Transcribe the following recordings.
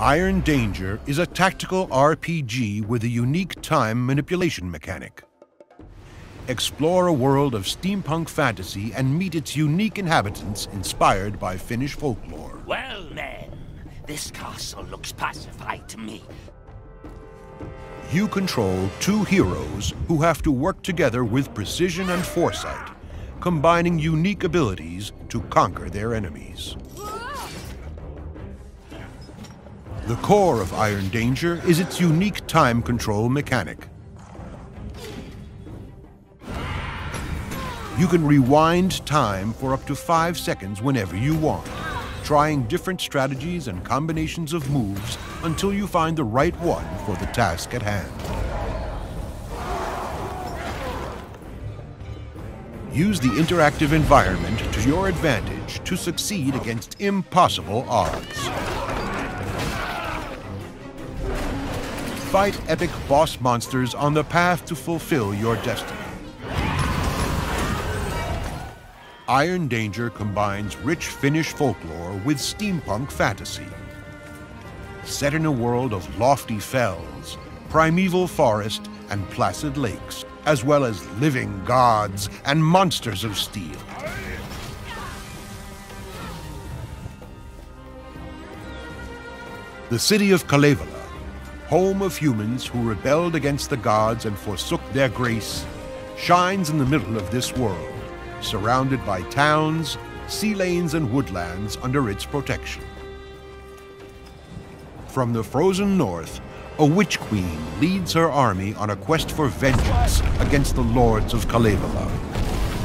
Iron Danger is a tactical RPG with a unique time manipulation mechanic. Explore a world of steampunk fantasy and meet its unique inhabitants inspired by Finnish folklore. Well, then, this castle looks pacified to me. You control two heroes who have to work together with precision and foresight, combining unique abilities to conquer their enemies. The core of Iron Danger is its unique time control mechanic. You can rewind time for up to five seconds whenever you want, trying different strategies and combinations of moves until you find the right one for the task at hand. Use the interactive environment to your advantage to succeed against impossible odds. Fight epic boss monsters on the path to fulfill your destiny. Iron Danger combines rich Finnish folklore with steampunk fantasy. Set in a world of lofty fells, primeval forest, and placid lakes, as well as living gods and monsters of steel. The city of Kalevala home of humans who rebelled against the gods and forsook their grace, shines in the middle of this world, surrounded by towns, sea lanes, and woodlands under its protection. From the frozen north, a witch queen leads her army on a quest for vengeance against the lords of Kalevala.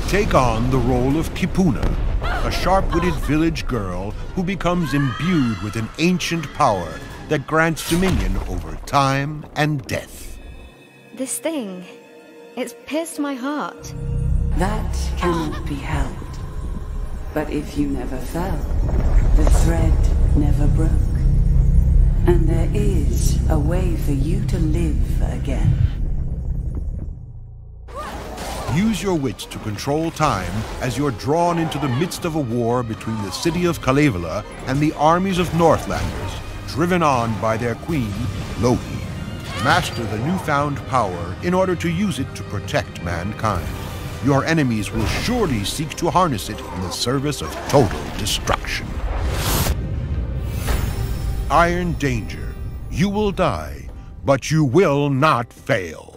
Take on the role of Kipuna, a sharp-witted village girl who becomes imbued with an ancient power that grants dominion over time and death. This thing, it's pierced my heart. That cannot be held. But if you never fell, the thread never broke. And there is a way for you to live again. Use your wits to control time as you're drawn into the midst of a war between the city of Kalevala and the armies of Northlanders driven on by their queen, Louhi. Master the newfound power in order to use it to protect mankind. Your enemies will surely seek to harness it in the service of total destruction. Iron Danger. You will die, but you will not fail.